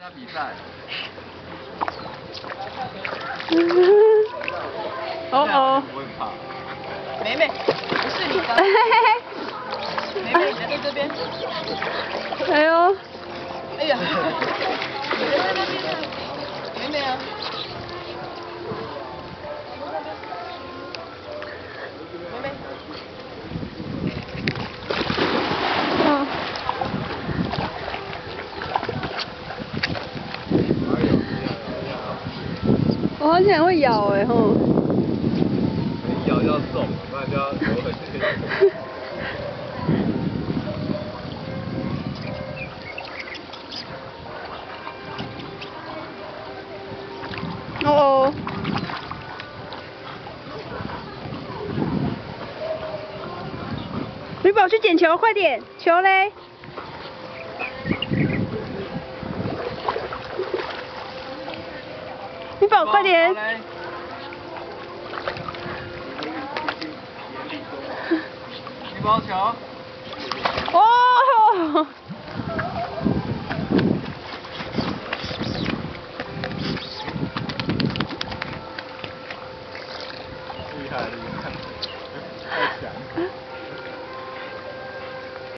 参加比赛。哦 哦，不会怕。梅梅，不是你的，梅梅你的在这边。哎呦，哎呀，你的在那边啊，妹妹啊。我好像会咬哎吼。咬要重，不然就要游回去。哦哦，女宝去捡球，快点，球嘞！你跑快点！乒乓 球，哦！厉害厉害，太强！